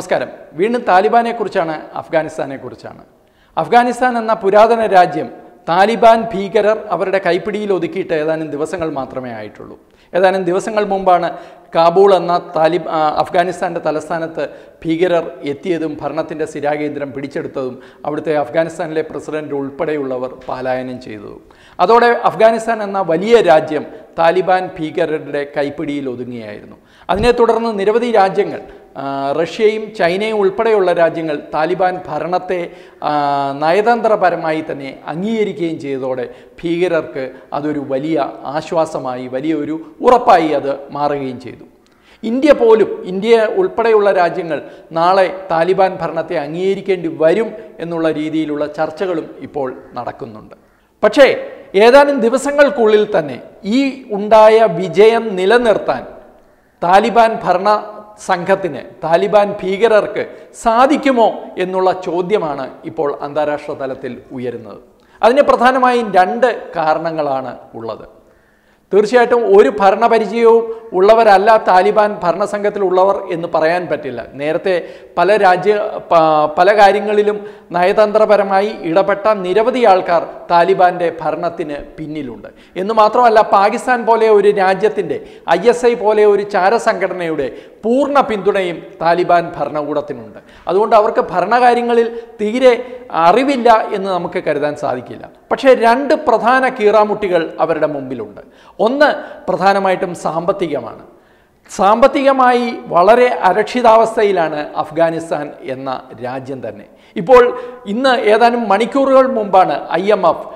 നമസ്കാരം. വീണ്ടും താലിബാനെ കുറിച്ചാണ് അഫ്ഗാനിസ്ഥാനെ കുറിച്ചാണ് അഫ്ഗാനിസ്ഥാൻ എന്ന പുരാതന രാജ്യം താലിബാൻ ഭീകരർ അവരുടെ കൈപ്പിടിയിൽ ഒതുക്കിയിട്ട് ഏതാനും ദിവസങ്ങൾ മാത്രമേ ആയിട്ടുള്ളൂ. ഏതാനും ദിവസങ്ങൾ മുമ്പാണ് കാബൂൾ എന്ന താലിബ് അഫ്ഗാനിസ്ഥാന്റെ തലസ്ഥാനത്ത് ഭീകരർ എത്തിയതും ഭരണത്തിന്റെ സ്ഥിരാകേന്ദ്രം പിടിച്ചെടുത്തതും അവിടുത്തെ അഫ്ഗാനിസ്ഥാനിലെ പ്രസിഡന്റ് ഉൾപ്പെടെയുള്ളവർ പലായനം ചെയ്തതും. അതോടെ അഫ്ഗാനിസ്ഥാൻ എന്ന വലിയ രാജ്യം താലിബാൻ ഭീകരരുടെ കൈപ്പിടിയിൽ ഒതുങ്ങിയായിരുന്നു. അതിനെ തുടർന്ന് നിരവധി രാജ്യങ്ങൾ റഷ്യയും ചൈനയും ഉൾപ്പെടെയുള്ള രാജ്യങ്ങൾ താലിബാൻ ഭരണത്തെ നയതന്ത്രപരമായി തന്നെ അംഗീകരിക്കുകയും ചെയ്തതോടെ ഭീകരർക്ക് അതൊരു വലിയ ആശ്വാസമായി വലിയൊരു ഉറപ്പായി അത് മാറുകയും ചെയ്തു. ഇന്ത്യ പോലും ഇന്ത്യ ഉൾപ്പെടെയുള്ള രാജ്യങ്ങൾ നാളെ താലിബാൻ ഭരണത്തെ അംഗീകരിക്കേണ്ടി വരും എന്നുള്ള രീതിയിലുള്ള ചർച്ചകളും ഇപ്പോൾ നടക്കുന്നുണ്ട്. പക്ഷേ ഏതാനും ദിവസങ്ങൾക്കുള്ളിൽ തന്നെ ഈ ഉണ്ടായ വിജയം നിലനിർത്താൻ താലിബാൻ ഭരണ സംഘത്തിന് താലിബാൻ ഭീകരർക്ക് സാധിക്കുമോ എന്നുള്ള ചോദ്യമാണ് ഇപ്പോൾ അന്താരാഷ്ട്ര തലത്തിൽ ഉയരുന്നത്. അതിന് പ്രധാനമായും രണ്ട് കാരണങ്ങളാണ് ഉള്ളത്. തീർച്ചയായിട്ടും ഒരു ഭരണപരിചയവും ഉള്ളവരല്ല താലിബാൻ ഭരണസംഘത്തിലുള്ളവർ എന്ന് പറയാൻ പറ്റില്ല. നേരത്തെ പല രാജ്യ പല കാര്യങ്ങളിലും നയതന്ത്രപരമായി ഇടപെട്ട നിരവധി ആൾക്കാർ താലിബാന്റെ ഭരണത്തിന് പിന്നിലുണ്ട്. എന്ന് മാത്രമല്ല പാകിസ്ഥാൻ പോലെ ഒരു രാജ്യത്തിന്റെ ഐ എസ് ഐ പോലെ ഒരു ചാരസംഘടനയുടെ പൂർണ പിന്തുണയും താലിബാൻ ഭരണകൂടത്തിനുണ്ട്. അതുകൊണ്ട് അവർക്ക് ഭരണകാര്യങ്ങളിൽ തീരെ അറിവില്ല എന്ന് നമുക്ക് കരുതാൻ സാധിക്കില്ല. പക്ഷേ രണ്ട് പ്രധാന കീറാമുട്ടികൾ അവരുടെ മുമ്പിലുണ്ട്. ഒന്ന് പ്രധാനമായിട്ടും സാമ്പത്തികമാണ്. സാമ്പത്തികമായി വളരെ അരക്ഷിതാവസ്ഥയിലാണ് അഫ്ഗാനിസ്ഥാൻ എന്ന രാജ്യം തന്നെ. ഇപ്പോൾ ഇന്ന് ഏതാനും മണിക്കൂറുകൾ മുമ്പാണ് I M F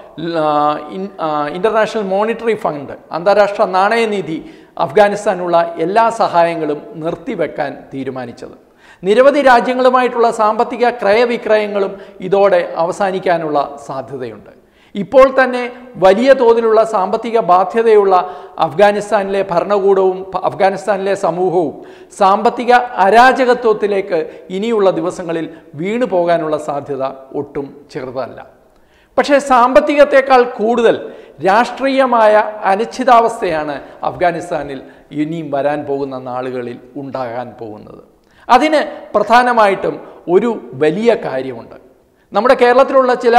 international monetary fund അന്താരാഷ്ട്ര നാണയനിധി അഫ്ഗാനിസ്ഥാനുള്ള എല്ലാ സഹായങ്ങളും നിർത്തിവെക്കാൻ തീരുമാനിച്ചത്. നിരവധി രാജ്യങ്ങളുമായിട്ടുള്ള സാമ്പത്തിക ക്രയവിക്രയങ്ങളും ഇതോടെ അവസാനിക്കാനുള്ള സാധ്യതയുണ്ട്. ഇപ്പോൾ തന്നെ വലിയ തോതിലുള്ള സാമ്പത്തിക ബാധ്യതയുള്ള അഫ്ഗാനിസ്ഥാനിലെ ഭരണകൂടവും അഫ്ഗാനിസ്ഥാനിലെ സമൂഹവും സാമ്പത്തിക അരാജകത്വത്തിലേക്ക് ഇനിയുള്ള ദിവസങ്ങളിൽ വീണു പോകാനുള്ള സാധ്യത ഒട്ടും ചെറുതല്ല. പക്ഷേ സാമ്പത്തികത്തെക്കാൾ കൂടുതൽ രാഷ്ട്രീയമായ അനിശ്ചിതാവസ്ഥയാണ് അഫ്ഗാനിസ്ഥാനിൽ ഇനിയും വരാൻ പോകുന്ന നാളുകളിൽ ഉണ്ടാകാൻ പോകുന്നത്. അതിന് പ്രധാനമായിട്ടും ഒരു വലിയ കാര്യമുണ്ട്. നമ്മുടെ കേരളത്തിലുള്ള ചില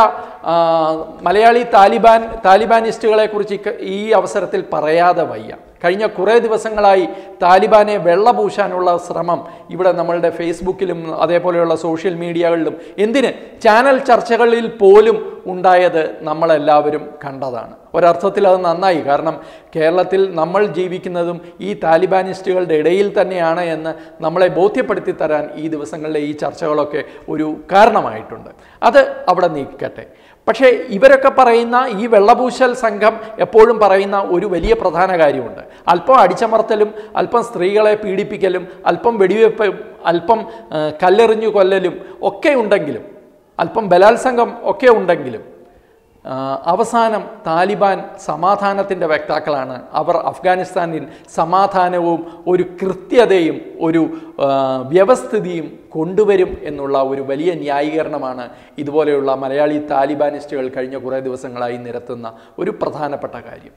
മലയാളി താലിബാൻ താലിബാനിസ്റ്റുകളെ കുറിച്ച് ഈ അവസരത്തിൽ പറയാതെ വയ്യ. കഴിഞ്ഞ കുറേ ദിവസങ്ങളായി താലിബാനെ വെള്ളപൂശാനുള്ള ശ്രമം ഇവിടെ നമ്മളുടെ ഫേസ്ബുക്കിലും അതേപോലെയുള്ള സോഷ്യൽ മീഡിയകളിലും എന്തിന്? ചാനൽ ചർച്ചകളിൽ പോലും ഉണ്ടായത് നമ്മളെല്ലാവരും കണ്ടതാണ്. ഒരർത്ഥത്തിൽ അത് നന്നായി. കാരണം കേരളത്തിൽ നമ്മൾ ജീവിക്കുന്നതും ഈ താലിബാനിസ്റ്റുകളുടെ ഇടയിൽ തന്നെയാണ് എന്ന് നമ്മളെ ബോധ്യപ്പെടുത്തി തരാൻ ഈ ദിവസങ്ങളിലെ ഈ ചർച്ചകളൊക്കെ ഒരു കാരണമായിട്ടുണ്ട്. അത് അവിടെ നീക്കട്ടെ പക്ഷേ ഇവരൊക്കെ പറയുന്ന ഈ വെള്ളപൂശൽ സംഘം എപ്പോഴും പറയുന്ന ഒരു വലിയ പ്രധാന കാര്യമുണ്ട്. അല്പം അടിച്ചമർത്തലും അല്പം സ്ത്രീകളെ പീഡിപ്പിക്കലും അല്പം വെടിവെപ്പും അല്പം കല്ലെറിഞ്ഞു കൊല്ലലും ഒക്കെ ഉണ്ടെങ്കിലും അല്പം ബലാത്സംഗം ഒക്കെ ഉണ്ടെങ്കിലും അവസാനം താലിബാൻ സമാധാനത്തിന്റെ വ്യക്താക്കളാണ് അവർ അഫ്ഗാനിസ്ഥാനിൽ സമാധാനവും ഒരു കൃത്യതയും ഒരു വ്യവസ്ഥിതിയും കൊണ്ടുവരും എന്നുള്ള ഒരു വലിയ ന്യായീകരണമാണ് ഇതുപോലെയുള്ള മലയാളി താലിബാനിസ്റ്റുകൾ കഴിഞ്ഞ കുറേ ദിവസങ്ങളായി നിരത്തുന്ന ഒരു പ്രധാനപ്പെട്ട കാര്യം.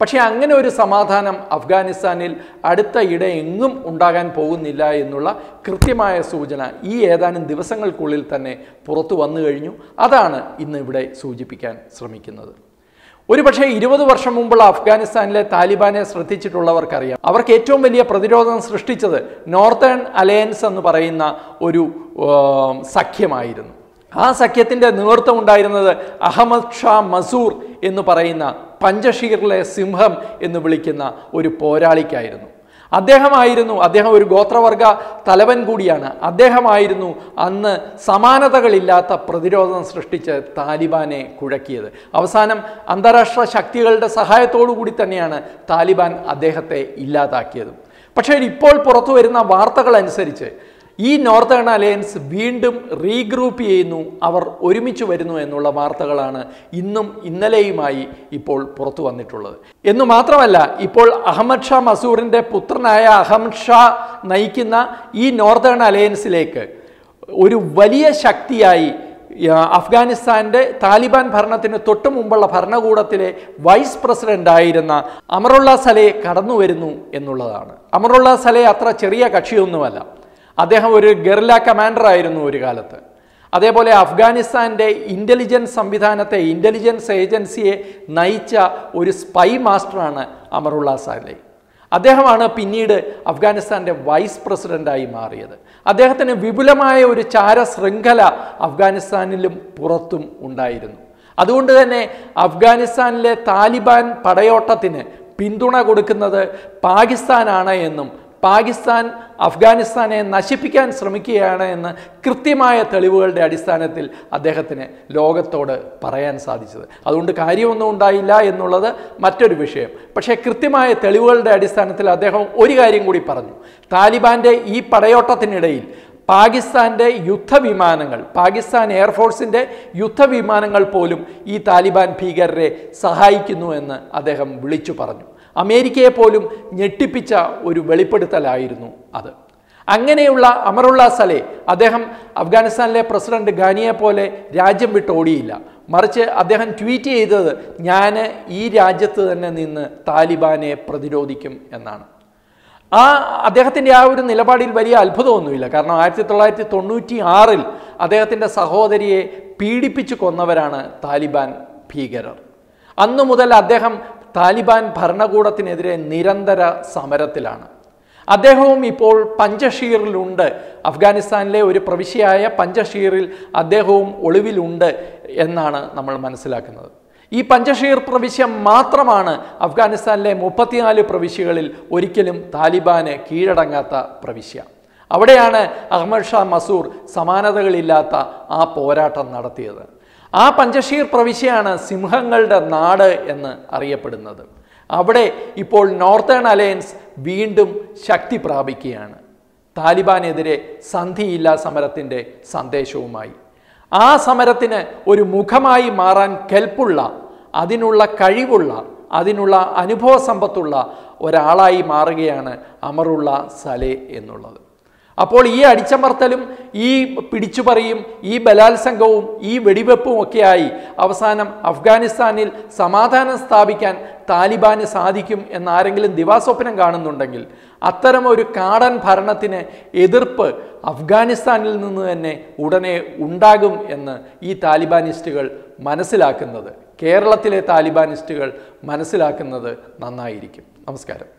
പക്ഷേ അങ്ങനെ ഒരു സമാധാനം അഫ്ഗാനിസ്ഥാനിൽ അടുത്ത ഇടെ എങ്ങും ഉണ്ടാകാൻ പോകുന്നില്ല എന്നുള്ള കൃത്യമായ സൂചന ഈ ഏതാനും ദിവസങ്ങൾക്കുള്ളിൽ തന്നെ പുറത്തു വന്നു കഴിഞ്ഞു. അതാണ് ഇന്ന് ഇവിടെ സൂചിപ്പിക്കാൻ ശ്രമിക്കുന്നത്. ഒരുപക്ഷെ ഇരുപത് വർഷം മുമ്പുള്ള അഫ്ഗാനിസ്ഥാനിലെ താലിബാനെ ശ്രദ്ധിച്ചിട്ടുള്ളവർക്കറിയാം. അവർക്ക് ഏറ്റവും വലിയ പ്രതിരോധം സൃഷ്ടിച്ചത് നോർത്തേൺ അലയൻസ് എന്ന് പറയുന്ന ഒരു സഖ്യമായിരുന്നു. ആ സഖ്യത്തിന്റെ നേതൃത്വം ഉണ്ടായിരുന്നത് അഹമ്മദ് ഷാ മസൂർ എന്ന് പറയുന്ന പഞ്ചഷീറിലെ സിംഹം എന്ന് വിളിക്കുന്ന ഒരു പോരാളിക്കായിരുന്നു. അദ്ദേഹമായിരുന്നു അദ്ദേഹം ഒരു ഗോത്രവർഗ തലവൻ കൂടിയാണ്. അദ്ദേഹമായിരുന്നു അന്ന് സമാനതകളില്ലാത്ത പ്രതിരോധം സൃഷ്ടിച്ച് താലിബാനെ കുഴക്കിയത്. അവസാനം അന്താരാഷ്ട്ര ശക്തികളുടെ സഹായത്തോടു കൂടി തന്നെയാണ് താലിബാൻ അദ്ദേഹത്തെ ഇല്ലാതാക്കിയത്. പക്ഷേ ഇപ്പോൾ പുറത്തു വരുന്ന വാർത്തകൾ അനുസരിച്ച് ഈ നോർത്തേൺ അലയൻസ് വീണ്ടും റീഗ്രൂപ്പ് ചെയ്യുന്നു. അവർ ഒരുമിച്ച് വരുന്നു എന്നുള്ള വാർത്തകളാണ് ഇന്നും ഇന്നലെയുമായി ഇപ്പോൾ പുറത്തു വന്നിട്ടുള്ളത്. എന്നു മാത്രമല്ല ഇപ്പോൾ അഹമ്മദ് ഷാ മസൂറിന്റെ പുത്രനായ അഹമ്മദ് ഷാ നയിക്കുന്ന ഈ നോർത്തേൺ അലയൻസിലേക്ക് ഒരു വലിയ ശക്തിയായി അഫ്ഗാനിസ്ഥാന്റെ താലിബാൻ ഭരണത്തിന് തൊട്ടു മുമ്പുള്ള ഭരണകൂടത്തിലെ വൈസ് പ്രസിഡന്റ് ആയിരുന്ന അമറുള്ള സലയെ കടന്നു വരുന്നു എന്നുള്ളതാണ്. അമറുള്ള സലയെ അത്ര ചെറിയ കക്ഷിയൊന്നുമല്ല. അദ്ദേഹം ഒരു ഗെറില്ല കമാൻഡർ ആയിരുന്നു ഒരു കാലത്ത്. അതേപോലെ അഫ്ഗാനിസ്ഥാന്റെ ഇന്റലിജൻസ് സംവിധാനത്തെ ഇന്റലിജൻസ് ഏജൻസിയെ നയിച്ച ഒരു സ്പൈ മാസ്റ്ററാണ് അമറുള്ള സാലെ. അദ്ദേഹമാണ് പിന്നീട് അഫ്ഗാനിസ്ഥാന്റെ വൈസ് പ്രസിഡന്റായി മാറിയത്. അദ്ദേഹത്തിന് വിപുലമായ ഒരു ചാര ശൃംഖല അഫ്ഗാനിസ്ഥാനിലും പുറത്തും ഉണ്ടായിരുന്നു. അതുകൊണ്ട് തന്നെ അഫ്ഗാനിസ്ഥാനിലെ താലിബാൻ പടയോട്ടത്തിന് പിന്തുണ കൊടുക്കുന്നത് പാകിസ്ഥാനാണ് എന്നും പാകിസ്ഥാൻ അഫ്ഗാനിസ്ഥാനെ നശിപ്പിക്കാൻ ശ്രമിക്കുകയാണ് എന്ന് കൃത്യമായ തെളിവുകളുടെ അടിസ്ഥാനത്തിൽ അദ്ദേഹത്തിന് ലോകത്തോട് പറയാൻ സാധിച്ചത്. അതുകൊണ്ട് കാര്യമൊന്നും ഉണ്ടായില്ല എന്നുള്ളത് മറ്റൊരു വിഷയം. പക്ഷേ കൃത്യമായ തെളിവുകളുടെ അടിസ്ഥാനത്തിൽ അദ്ദേഹം ഒരു കാര്യം കൂടി പറഞ്ഞു. താലിബാന്റെ ഈ പടയോട്ടത്തിനിടയിൽ പാകിസ്ഥാന്റെ യുദ്ധവിമാനങ്ങൾ പാകിസ്ഥാൻ എയർഫോഴ്സിന്റെ യുദ്ധവിമാനങ്ങൾ പോലും ഈ താലിബാൻ ഭീകരരെ സഹായിക്കുന്നു എന്ന് അദ്ദേഹം വിളിച്ചു പറഞ്ഞു. അമേരിക്കയെ പോലും ഞെട്ടിപ്പിച്ച ഒരു വെളിപ്പെടുത്തലായിരുന്നു അത്. അങ്ങനെയുള്ള അമറുള്ള സലെ അദ്ദേഹം അഫ്ഗാനിസ്ഥാനിലെ പ്രസിഡന്റ് ഖാനിയെ പോലെ രാജ്യം വിട്ട് ഓടിയില്ല. മറിച്ച് അദ്ദേഹം ട്വീറ്റ് ചെയ്തത് ഞാൻ ഈ രാജ്യത്ത് തന്നെ നിന്ന് താലിബാനെ പ്രതിരോധിക്കും എന്നാണ്. ആ അദ്ദേഹത്തിന്റെ ആ ഒരു നിലപാടിൽ വലിയ അത്ഭുതമൊന്നുമില്ല. കാരണം ആയിരത്തി തൊള്ളായിരത്തി തൊണ്ണൂറ്റി ആറിൽ അദ്ദേഹത്തിന്റെ സഹോദരിയെ പീഡിപ്പിച്ചു കൊന്നവരാണ് താലിബാൻ ഭീകരർ. അന്നു മുതൽ അദ്ദേഹം താലിബാൻ ഭരണകൂടത്തിനെതിരെ നിരന്തര സമരത്തിലാണ്. അദ്ദേഹവും ഇപ്പോൾ പഞ്ചഷീറിലുണ്ട്. അഫ്ഗാനിസ്ഥാനിലെ ഒരു പ്രവിശ്യയായ പഞ്ചഷീറിൽ അദ്ദേഹവും ഒളിവിലുണ്ട് എന്നാണ് നമ്മൾ മനസ്സിലാക്കുന്നത്. ഈ പഞ്ചഷീർ പ്രവിശ്യ മാത്രമാണ് അഫ്ഗാനിസ്ഥാനിലെ മുപ്പത്തിനാല് പ്രവിശ്യകളിൽ ഒരിക്കലും താലിബാന് കീഴടങ്ങാത്ത പ്രവിശ്യ. അവിടെയാണ് അഹമ്മദ് ഷാ മസൂർ സമാനതകളില്ലാത്ത ആ പോരാട്ടം നടത്തിയത്. ആ പഞ്ചഷീർ പ്രവിശ്യയാണ് സിംഹങ്ങളുടെ നാട് എന്ന് അറിയപ്പെടുന്നത്. അവിടെ ഇപ്പോൾ നോർത്തേൺ അലയൻസ് വീണ്ടും ശക്തി പ്രാപിക്കുകയാണ്. താലിബാനെതിരെ സന്ധിയില്ലാ സമരത്തിന്റെ സന്ദേശവുമായി. ആ സമരത്തിന് ഒരു മുഖമായി മാറാൻ കെൽപ്പുള്ള അതിനുള്ള കഴിവുള്ള അതിനുള്ള അനുഭവ സമ്പത്തുള്ള ഒരാളായി മാറുകയാണ് അമറുള്ള സലേ എന്നുള്ളത്. അപ്പോൾ ഈ അടിച്ചമർത്തലും ഈ പിടിച്ചുപറിയും ഈ ബലാത്സംഗവും ഈ വെടിവെപ്പും ഒക്കെയായി അവസാനം അഫ്ഗാനിസ്ഥാനിൽ സമാധാനം സ്ഥാപിക്കാൻ താലിബാന് സാധിക്കും എന്നാരെങ്കിലും ദിവാസ്വപ്നം കാണുന്നുണ്ടെങ്കിൽ അത്തരം ഒരു കാടൻ ഭരണത്തിന് എതിർപ്പ് അഫ്ഗാനിസ്ഥാനിൽ നിന്ന് തന്നെ ഉടനെ ഉണ്ടാകും എന്ന് ഈ താലിബാനിസ്റ്റുകൾ മനസ്സിലാക്കുന്നത്. കേരളത്തിലെ താലിബാനിസ്റ്റുകൾ മനസ്സിലാക്കുന്നത് നന്നായിരിക്കും. നമസ്കാരം.